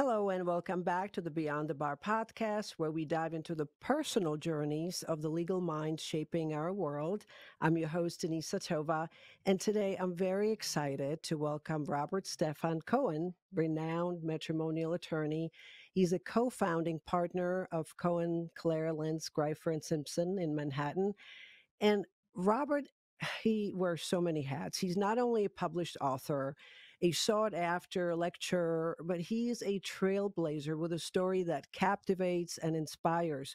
Hello, and welcome back to the Beyond the Bar podcast, where we dive into the personal journeys of the legal minds shaping our world. I'm your host, Denisa Tova, and today I'm very excited to welcome Robert Stephan Cohen, renowned matrimonial attorney. He's a co founding partner of Cohen, Clair, Lans, Greifer, and Simpson in Manhattan. And Robert, he wears so many hats. He's not only a published author, a sought after lecturer, but he's a trailblazer with a story that captivates and inspires.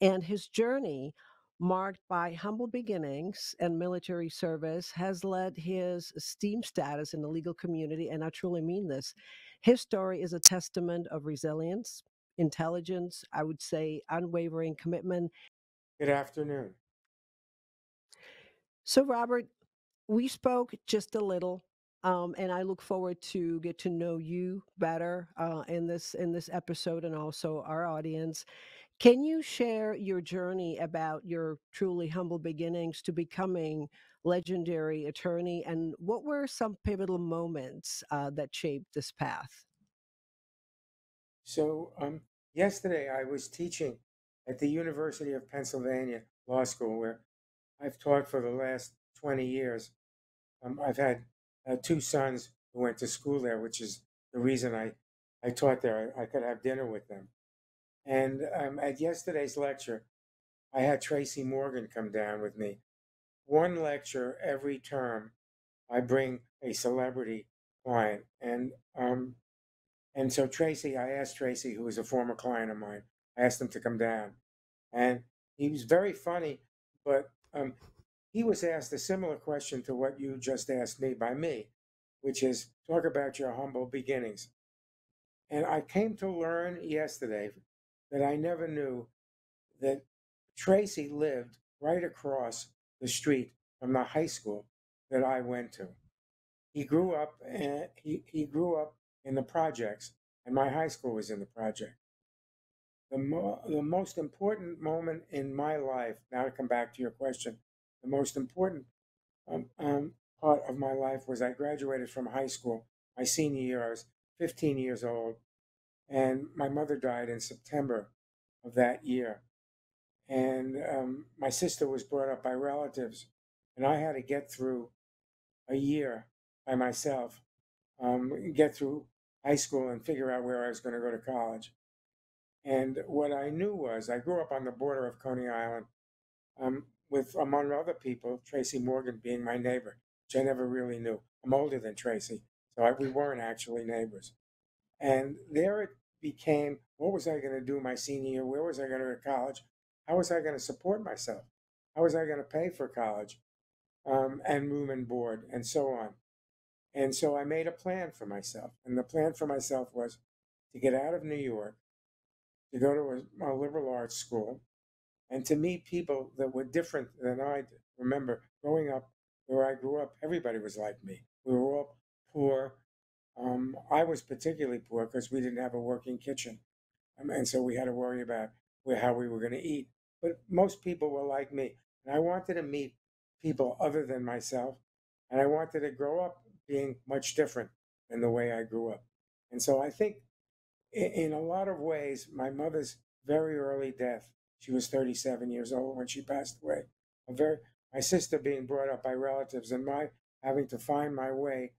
And his journey, marked by humble beginnings and military service, has led his esteemed status in the legal community. And I truly mean this. His story is a testament of resilience, intelligence, I would say unwavering commitment. Good afternoon. So, Robert, we spoke just a little um, and I look forward to get to know you better uh, in this in this episode and also our audience. Can you share your journey about your truly humble beginnings to becoming legendary attorney, and what were some pivotal moments uh, that shaped this path? So, um, yesterday I was teaching at the University of Pennsylvania Law School, where I've taught for the last 20 years. Um, I've had uh, two sons who went to school there, which is the reason I, I taught there. I, I could have dinner with them. And um, at yesterday's lecture, I had Tracy Morgan come down with me. One lecture every term, I bring a celebrity client, and um, and so Tracy, I asked Tracy, who was a former client of mine, I asked him to come down, and he was very funny, but um, he was asked a similar question to what you just asked me by me, which is talk about your humble beginnings. And I came to learn yesterday that I never knew that Tracy lived right across the street from the high school that I went to. He grew up and he, he grew up in the projects, and my high school was in the project. The, mo- the most important moment in my life, now to come back to your question, the most important um, um, part of my life was I graduated from high school. My senior year, I was 15 years old, and my mother died in September of that year. And um, my sister was brought up by relatives, and I had to get through a year by myself, um, get through high school and figure out where I was going to go to college. And what I knew was I grew up on the border of Coney Island. Um, with, among other people, Tracy Morgan being my neighbor, which I never really knew. I'm older than Tracy, so I, we weren't actually neighbors. And there it became what was I going to do my senior year? Where was I going to go to college? How was I going to support myself? How was I going to pay for college um, and room and board and so on? And so I made a plan for myself. And the plan for myself was to get out of New York, to go to a, a liberal arts school, and to meet people that were different than I did. Remember, growing up where I grew up, everybody was like me. We were all poor. Um, I was particularly poor because we didn't have a working kitchen. Um, and so we had to worry about how we were going to eat. But most people were like me. And I wanted to meet people other than myself. And I wanted to grow up being much different than the way I grew up. And so I think in, in a lot of ways, my mother's very early death she was 37 years old when she passed away. A very, my sister being brought up by relatives and my having to find my way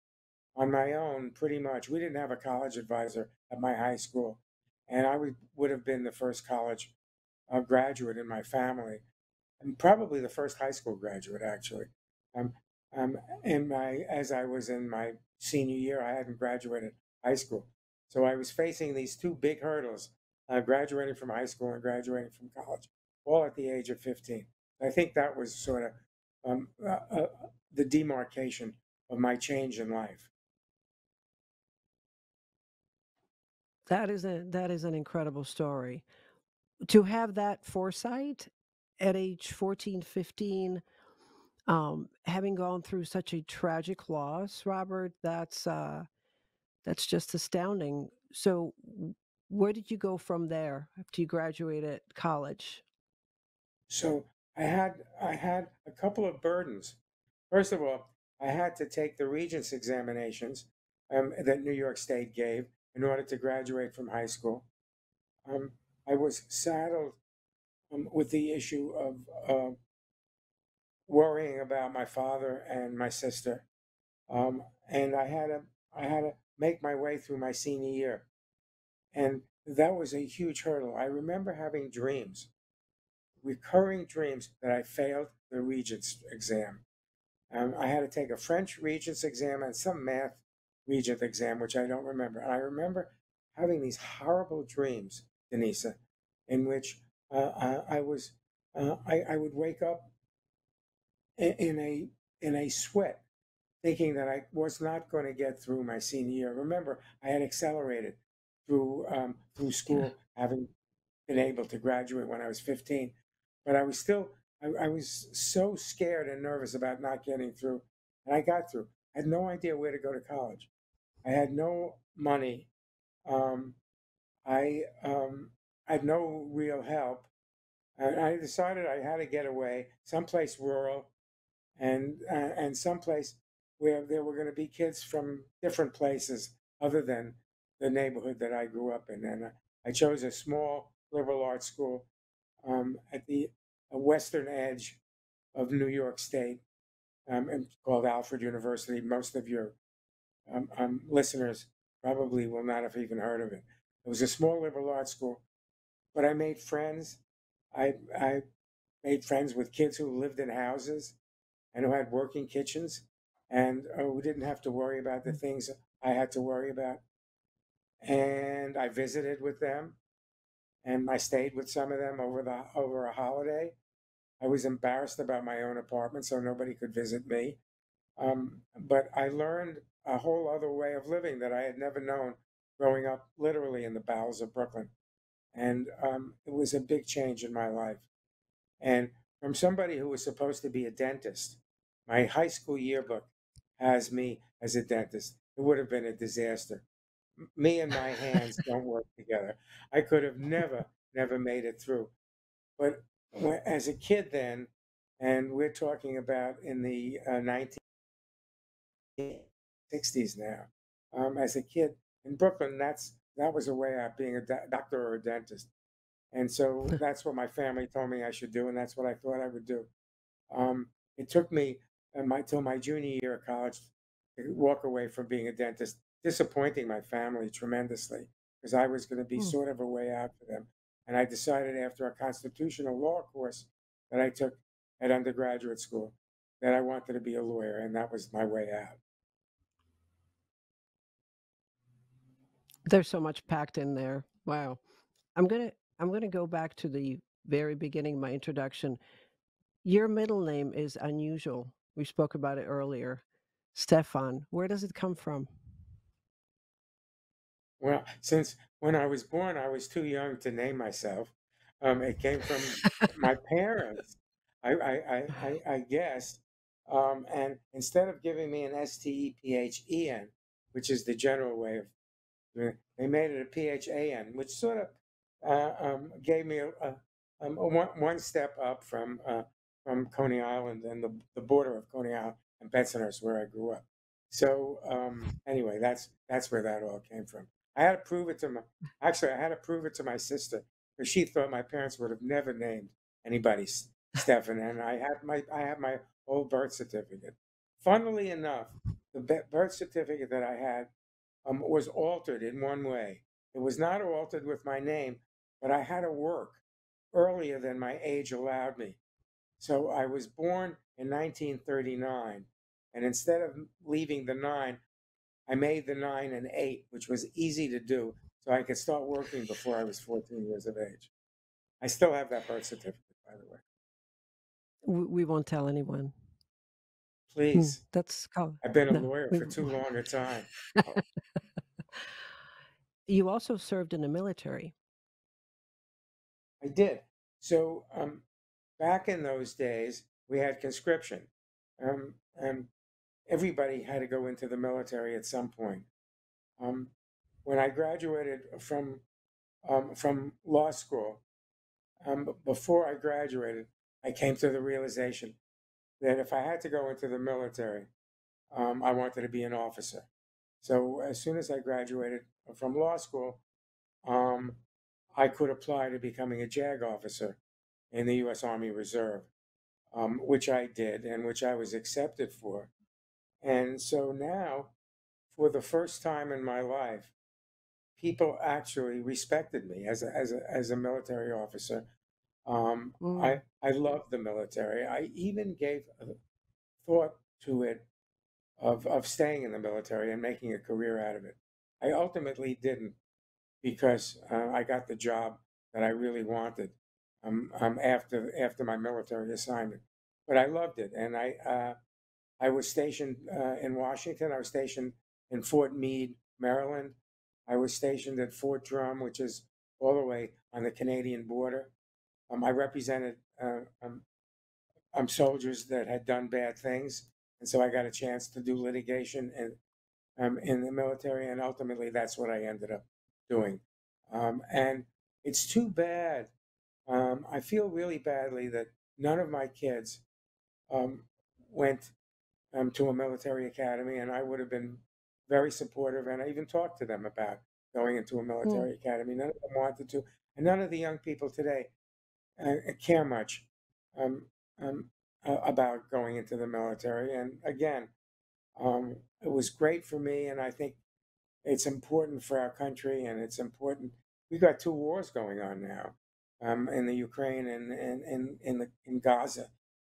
on my own pretty much. We didn't have a college advisor at my high school. And I would, would have been the first college uh, graduate in my family, and probably the first high school graduate, actually. Um, um, in my, as I was in my senior year, I hadn't graduated high school. So I was facing these two big hurdles uh, graduating from high school and graduating from college, all at the age of 15. I think that was sort of um, uh, uh, the demarcation of my change in life. That is a that is an incredible story. To have that foresight at age 14, 15, um, having gone through such a tragic loss, Robert, that's uh, that's just astounding. So, where did you go from there after you graduated college? So I had I had a couple of burdens. First of all, I had to take the Regents examinations um, that New York State gave in order to graduate from high school. Um, I was saddled um, with the issue of uh, worrying about my father and my sister, um, and I had to I had to make my way through my senior year, and that was a huge hurdle. I remember having dreams, recurring dreams that I failed the Regents exam. Um, I had to take a French Regents exam and some math Regent exam, which I don't remember. And I remember having these horrible dreams, Denisa, in which uh, I, I, was uh, I, I, would wake up in, in, a in a sweat, thinking that I was not going to get through my senior year. Remember, I had accelerated through um, through school, having been able to graduate when I was 15, but I was still I, I was so scared and nervous about not getting through, and I got through. I had no idea where to go to college. I had no money. Um, I um, had no real help. And I decided I had to get away, someplace rural, and uh, and someplace where there were going to be kids from different places other than the neighborhood that I grew up in. And I chose a small liberal arts school um, at the western edge of New York State, um, and called Alfred University. Most of your um, um, listeners probably will not have even heard of it. It was a small liberal arts school, but I made friends. I I made friends with kids who lived in houses and who had working kitchens, and uh, we didn't have to worry about the things I had to worry about. And I visited with them, and I stayed with some of them over the over a holiday. I was embarrassed about my own apartment, so nobody could visit me. Um, but I learned a whole other way of living that I had never known growing up literally in the bowels of Brooklyn. And um, it was a big change in my life. And from somebody who was supposed to be a dentist, my high school yearbook has me as a dentist. It would have been a disaster. Me and my hands don't work together. I could have never, never made it through. But as a kid, then, and we're talking about in the uh, 19 60s now. Um, as a kid in Brooklyn, that's that was a way of being a do- doctor or a dentist. And so that's what my family told me I should do, and that's what I thought I would do. Um, it took me uh, my till my junior year of college to walk away from being a dentist, disappointing my family tremendously because I was going to be mm. sort of a way out for them. And I decided after a constitutional law course that I took at undergraduate school that I wanted to be a lawyer, and that was my way out. There's so much packed in there. Wow. I'm gonna I'm gonna go back to the very beginning, my introduction. Your middle name is unusual. We spoke about it earlier. Stephan, where does it come from? Well, since when I was born, I was too young to name myself. Um, it came from my parents, I, I, I, I, I guess. Um, and instead of giving me an S T E P H E N, which is the general way of they made it a PHAN, which sort of uh, um, gave me a, a, um, a one, one, step up from uh, from Coney Island and the, the border of Coney Island and Bensonhurst, where I grew up. So um, anyway, that's that's where that all came from. I had to prove it to my actually I had to prove it to my sister because she thought my parents would have never named anybody Stephan, and I had my I had my old birth certificate. Funnily enough, the birth certificate that I had um, was altered in one way. It was not altered with my name, but I had to work earlier than my age allowed me. So I was born in 1939, and instead of leaving the nine, I made the nine and eight, which was easy to do, so I could start working before I was 14 years of age. I still have that birth certificate, by the way. We won't tell anyone. Hmm, Please. That's called. I've been a no, lawyer we, for too long a time. you also served in the military. I did. So um, back in those days, we had conscription. Um, and everybody had to go into the military at some point. Um, when I graduated from um, from law school, um, before I graduated, I came to the realization that if I had to go into the military, um, I wanted to be an officer. So as soon as I graduated, from law school, um, I could apply to becoming a JAG officer in the U.S. Army Reserve, um, which I did and which I was accepted for. And so now, for the first time in my life, people actually respected me as a, as a, as a military officer. Um, Mm. I, I loved the military. I even gave thought to it of, of staying in the military and making a career out of it. I ultimately didn't because uh, I got the job that I really wanted um, um, after after my military assignment. But I loved it, and I uh, I was stationed uh, in Washington. I was stationed in Fort Meade, Maryland. I was stationed at Fort Drum, which is all the way on the Canadian border. Um, I represented uh, um, um, soldiers that had done bad things, and so I got a chance to do litigation and um, in the military, and ultimately that's what I ended up doing. Um, and it's too bad. Um, I feel really badly that none of my kids um, went um, to a military academy, and I would have been very supportive, and I even talked to them about going into a Mm. military academy. None of them wanted to, and none of the young people today uh, care much um, um, uh, about going into the military. And again, um, it was great for me, and I think it's important for our country, and it's important. We've got two wars going on now, um, in the Ukraine and and in in the in Gaza,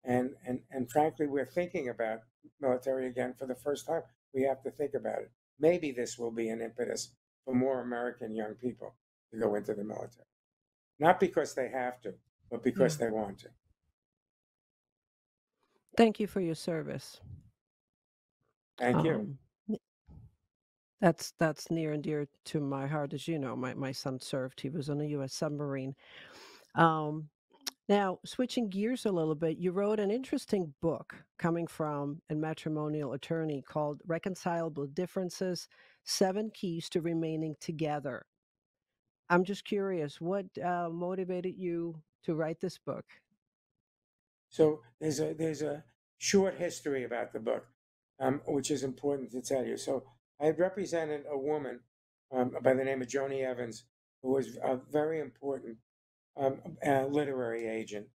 and and and frankly, we're thinking about military again for the first time. We have to think about it. Maybe this will be an impetus for more American young people to go into the military, not because they have to, but because Yeah. they want to. Thank you for your service. Thank you. Um, y- that's that's near and dear to my heart, as you know. My my son served; he was on a U.S. submarine. Um, now, switching gears a little bit, you wrote an interesting book coming from a matrimonial attorney called "Reconcilable Differences: Seven Keys to Remaining Together." I'm just curious, what uh, motivated you to write this book? So there's a there's a short history about the book, um, which is important to tell you. So I had represented a woman um, by the name of Joni Evans, who was a very important um, uh, literary agent,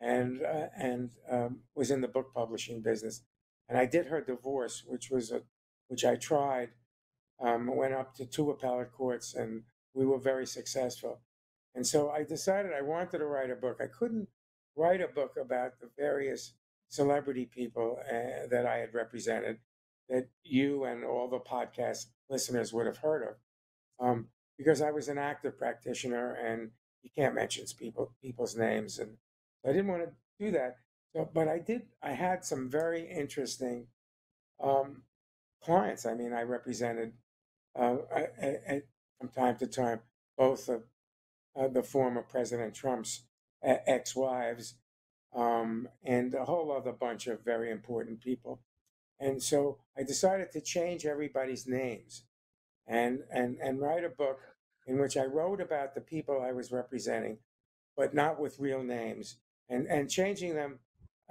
and uh, and um, was in the book publishing business. And I did her divorce, which was a which I tried, um, went up to two appellate courts, and we were very successful. And so I decided I wanted to write a book. I couldn't write a book about the various celebrity people uh, that I had represented that you and all the podcast listeners would have heard of. Um, because I was an active practitioner and you can't mention people people's names and I didn't want to do that. So but I did I had some very interesting um, clients. I mean I represented uh, I- I- from time to time both of uh, the former President Trump's ex-wives um, and a whole other bunch of very important people. And so I decided to change everybody's names and, and, and write a book in which I wrote about the people I was representing, but not with real names, and, and changing them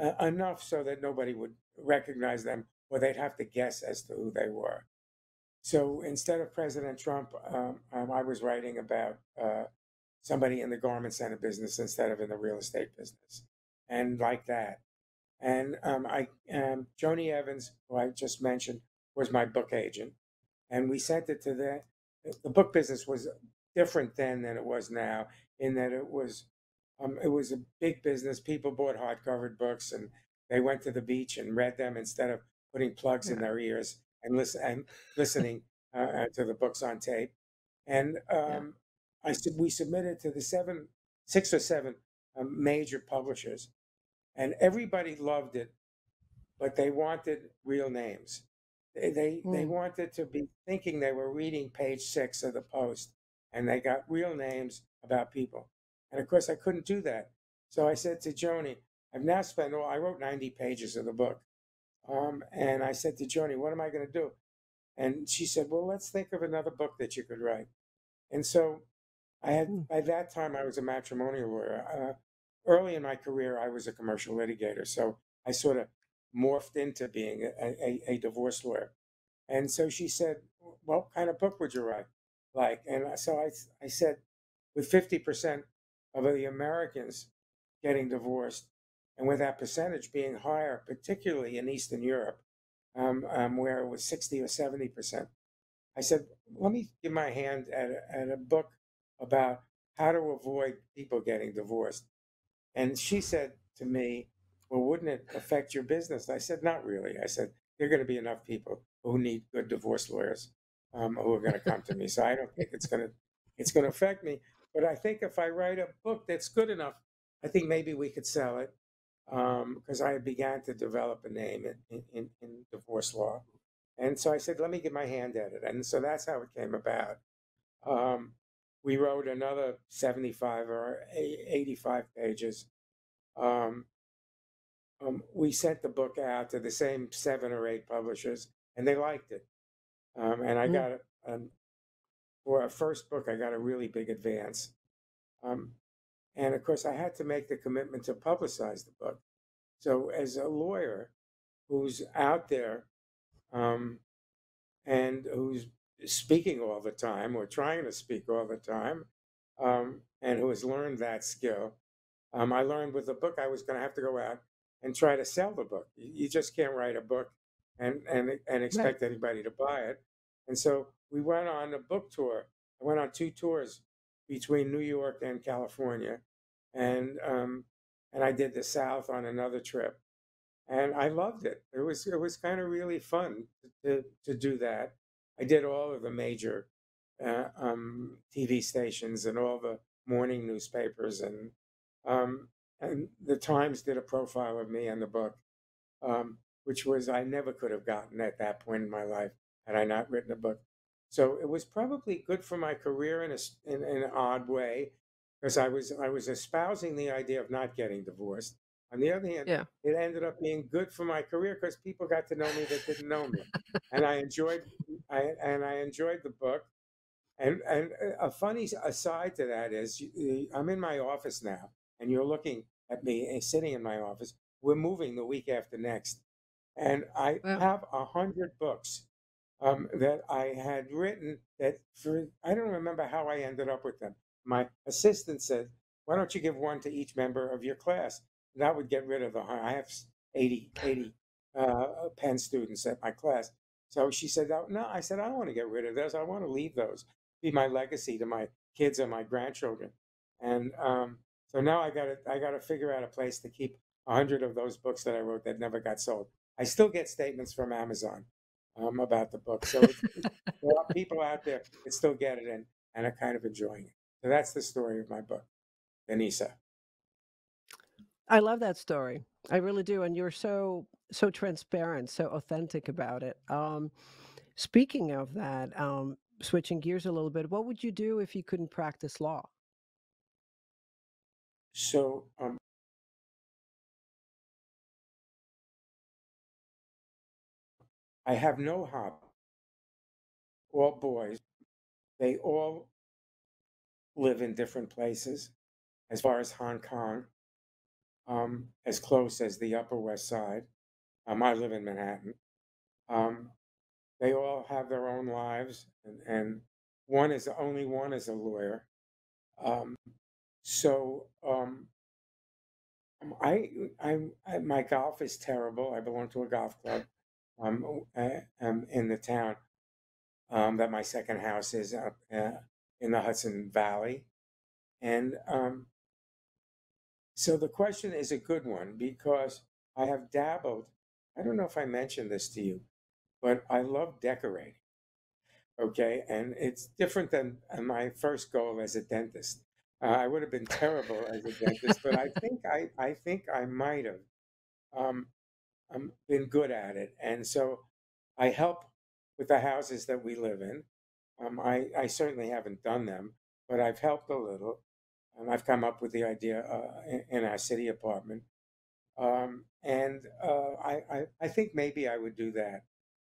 uh, enough so that nobody would recognize them or they'd have to guess as to who they were. So instead of President Trump, um, um, I was writing about uh, somebody in the garment center business instead of in the real estate business, and like that. And um, I, um, Joni Evans, who I just mentioned, was my book agent, and we sent it to the. The book business was different then than it was now, in that it was, um, it was a big business. People bought hard-covered books, and they went to the beach and read them instead of putting plugs in their ears and listen and listening uh, uh, to the books on tape. And Yeah. um, I said we submitted to the seven, six or seven um, major publishers, and everybody loved it, but they wanted real names. They they, they Mm. wanted to be thinking they were reading page six of the Post, and they got real names about people. And of course, I couldn't do that. So I said to Joni, I've now spent all I wrote ninety pages of the book, um, and I said to Joni, what am I going to do? And she said, well, let's think of another book that you could write. And so I had, Mm. by that time, I was a matrimonial lawyer. Uh, early in my career, I was a commercial litigator. So I sort of morphed into being a, a, a divorce lawyer. And so she said, What kind of book would you write? like. And so I, I said, with 50% of the Americans getting divorced, and with that percentage being higher, particularly in Eastern Europe, um, um, where it was 60 or 70%, I said, let me give my hand at a, at a book about how to avoid people getting divorced. And she said to me, well, wouldn't it affect your business? I said, not really. I said, there are going to be enough people who need good divorce lawyers um, who are going to come to me. So I don't think it's going to it's going to affect me. But I think if I write a book that's good enough, I think maybe we could sell it because um, I began to develop a name in, in, in, divorce law. And so I said, let me get my hand at it. And so that's how it came about. Um, we wrote another 75 or 85 pages. Um, um, we sent the book out to the same seven or eight publishers, and they liked it. Um, and I mm. got a, for a first book, I got a really big advance. Um, and of course, I had to make the commitment to publicize the book. So, as a lawyer who's out there um, and who's speaking all the time or trying to speak all the time, um, and who has learned that skill, um, I learned with the book I was going to have to go out and try to sell the book. You just can't write a book and and and expect right. anybody to buy it. And so we went on a book tour. I went on two tours between New York and California, and um, and I did the South on another trip, and I loved it. It was it was kind of really fun to to do that. I did all of the major uh, um, TV stations and all the morning newspapers, and um, and the Times did a profile of me in the book, um, which was I never could have gotten at that point in my life had I not written a book. So it was probably good for my career in, a, in, in an odd way, because I was I was espousing the idea of not getting divorced. On the other hand, yeah. it ended up being good for my career because people got to know me that didn't know me, and I enjoyed I and I enjoyed the book. And and a funny aside to that is, I'm in my office now, and you're looking at me eh, sitting in my office. We're moving the week after next, and I wow. have a hundred books um, that I had written that for I don't remember how I ended up with them. My assistant said, "Why don't you give one to each member of your class?" that would get rid of the. I have 80, 80 uh, Penn students at my class. So she said, "No." I said, "I don't want to get rid of those. I want to leave those, be my legacy to my kids and my grandchildren." And um, so now I got to I got to figure out a place to keep a hundred of those books that I wrote that never got sold. I still get statements from Amazon um, about the book. So there are people out there that still get it and, and are kind of enjoying it. So that's the story of my book, Denisa. I love that story. I really do. And you're so so transparent, so authentic about it. Um, speaking of that, um, switching gears a little bit, what would you do if you couldn't practice law? So um, I have no hobby. All boys, they all live in different places. As far as Hong Kong, um, as close as the Upper West Side. Um, I live in Manhattan. Um, they all have their own lives, and, and one is the only one is a lawyer. So um, um, I, I, I, my golf is terrible. I belong to a golf club um, um, in the town um, that my second house is up uh, in the Hudson Valley. And um, so the question is a good one because I have dabbled. I don't know if I mentioned this to you, but I love decorating. Okay. And it's different than uh, my first goal as a dentist. Uh, I would have been terrible as a dentist, but I think I, I think I might have. Um, um, been good at it. And so I help with the houses that we live in. Um, I, I certainly haven't done them, but I've helped a little. And I've come up with the idea uh, in, in, our city apartment. Um, and uh, I, I, I, think maybe I would do that,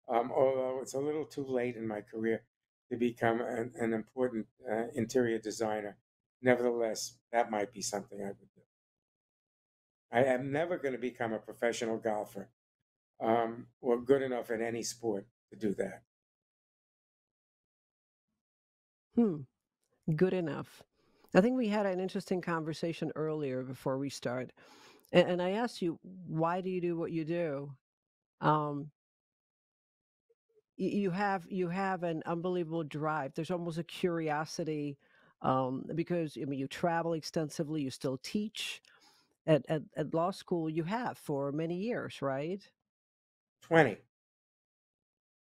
um, although it's a little too late in my career to become an, an important uh, interior designer. Nevertheless, that might be something I would do. I am never going to become a professional golfer um, or good enough in any sport to do that. Hmm. Good enough. I think we had an interesting conversation earlier before we start, and, and I asked you, why do you do what you do? Um, you have you have an unbelievable drive. There's almost a curiosity um, because I mean you travel extensively. You still teach at, at at law school. You have for many years, right? 20.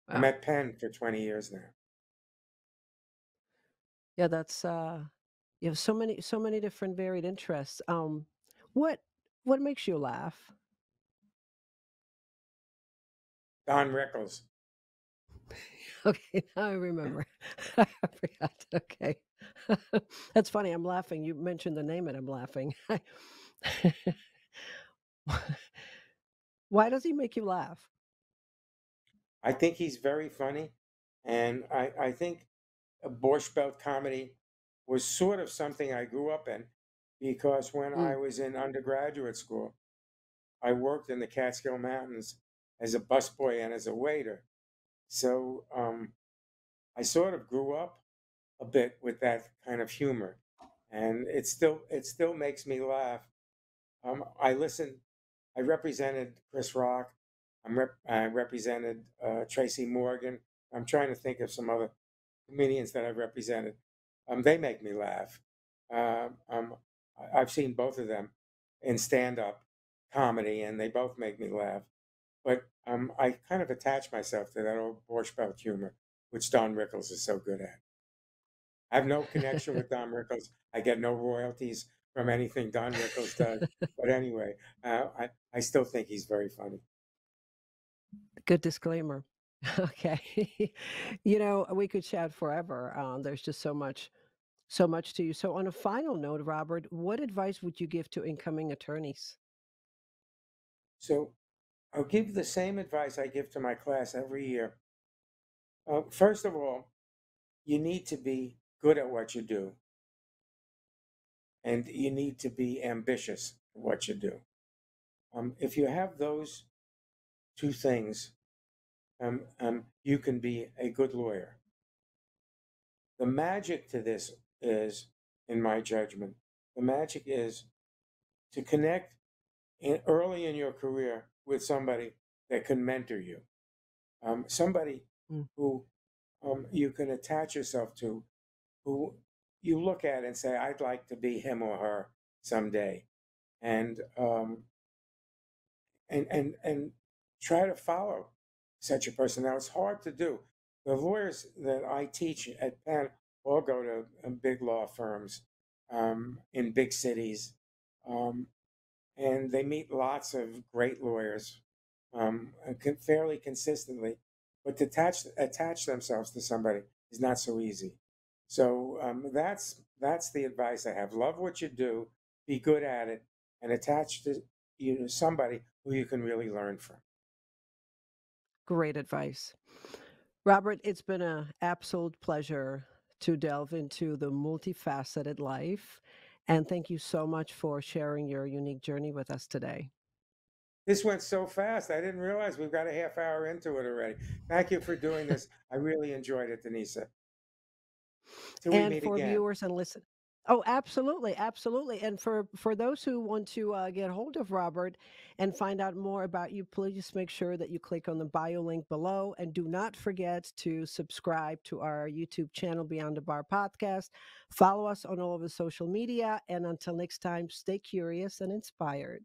I'm at Penn for 20 years now. Yeah, that's uh, you have so many so many different varied interests. Um, what what makes you laugh? Don Rickles. Okay, now I remember. I forgot. Okay. That's funny. I'm laughing. You mentioned the name and I'm laughing. Why does he make you laugh? I think he's very funny. And I, I think a Borscht Belt comedy was sort of something I grew up in because when I Mm, was in undergraduate school, I worked in the Catskill Mountains as a busboy and as a waiter. So um, I sort of grew up a bit with that kind of humor, and it still it still makes me laugh. Um, I listened. I represented Chris Rock. I'm rep, I represented uh, Tracy Morgan. I'm trying to think of some other comedians that I've represented. Um, they make me laugh. Um, um, I've seen both of them in stand-up comedy, and they both make me laugh. But um, I kind of attach myself to that old Borscht Belt humor, which Don Rickles is so good at. I have no connection with Don Rickles. I get no royalties from anything Don Rickles does. But anyway, uh, I, I still think he's very funny. good disclaimer. Okay. You know, we could chat forever. Um, there's just so much, so much to you. So, on a final note, Robert, what advice would you give to incoming attorneys? So I'll give the same advice I give to my class every year. Uh, first of all, you need to be good at what you do, and you need to be ambitious at what you do. Um, if you have those two things, um, um, you can be a good lawyer. The magic to this is, in my judgment, the magic is to connect in, early in your career with somebody that can mentor you, um, somebody Mm, who um, you can attach yourself to, who you look at and say, "I'd like to be him or her someday," and um, and and and try to follow such a person. Now it's hard to do. The lawyers that I teach at Penn all go to uh, big law firms um, in big cities, um, and they meet lots of great lawyers um, uh, fairly consistently. But to attach attach themselves to somebody is not so easy. So um, that's that's the advice I have. Love what you do, be good at it, and attach to you to somebody who you can really learn from. Great advice. Robert, it's been an absolute pleasure to delve into the multifaceted life. And thank you so much for sharing your unique journey with us today. This went so fast. I didn't realize we've got a half hour into it already. Thank you for doing this. I really enjoyed it, Denisa. Till And for again. viewers and listen. Oh, absolutely, absolutely. And for for those who want to uh, get hold of Robert and find out more about you, please make sure that you click on the bio link below, and do not forget to subscribe to our YouTube channel, Beyond the Bar Podcast. Follow us on all of the social media, and until next time, stay curious and inspired.